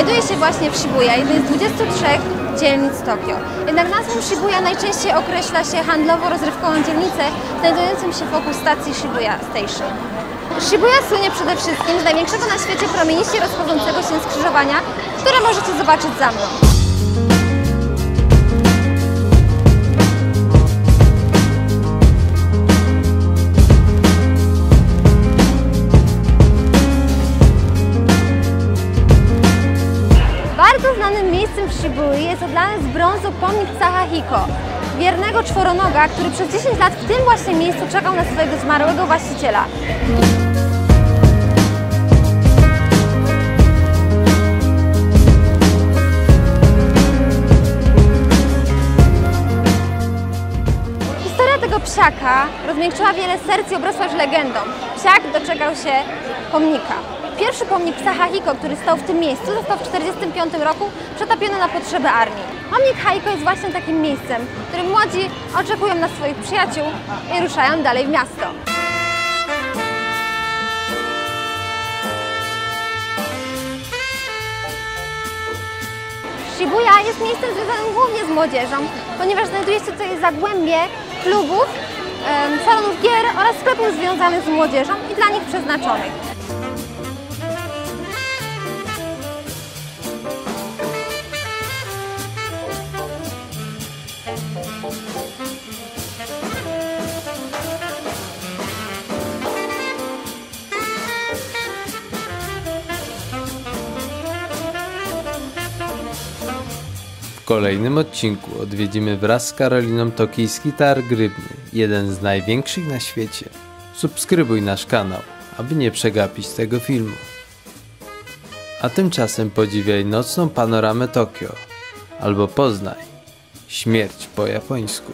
znajduje się właśnie w Shibuya, jednej z 23 dzielnic Tokio. Jednak nazwą Shibuya najczęściej określa się handlowo-rozrywkową dzielnicę znajdującą się wokół stacji Shibuya Station. Shibuya słynie przede wszystkim z największego na świecie promieniście rozchodzącego się skrzyżowania, które możecie zobaczyć za mną. Bardzo znanym miejscem w Shibui jest odlany z brązu pomnik Sahahiko, wiernego czworonoga, który przez 10 lat w tym właśnie miejscu czekał na swojego zmarłego właściciela. Tego psiaka rozmiękczyła wiele serc i obrosła już legendą. Psiak doczekał się pomnika. Pierwszy pomnik Sahahiko, który stał w tym miejscu, został w 1945 roku przetopiony na potrzeby armii. Pomnik Haiko jest właśnie takim miejscem, w którym młodzi oczekują na swoich przyjaciół i ruszają dalej w miasto. Shibuya jest miejscem związanym głównie z młodzieżą, ponieważ znajduje się tutaj zagłębie klubów, salonów gier oraz sklepów związanych z młodzieżą i dla nich przeznaczonych. Kolejnym odcinku odwiedzimy wraz z Karoliną tokijski targ rybny, jeden z największych na świecie. Subskrybuj nasz kanał, aby nie przegapić tego filmu. A tymczasem podziwiaj nocną panoramę Tokio, albo poznaj śmierć po japońsku.